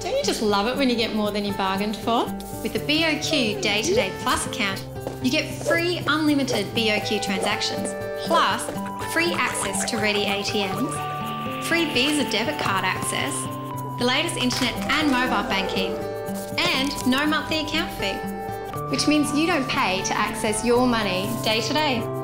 Don't you just love it when you get more than you bargained for? With the BOQ Day to Day Plus account, you get free unlimited BOQ transactions, plus free access to rediATMs, free Visa debit card access, the latest internet and mobile banking, and no monthly account fee. Which means you don't pay to access your money day to day.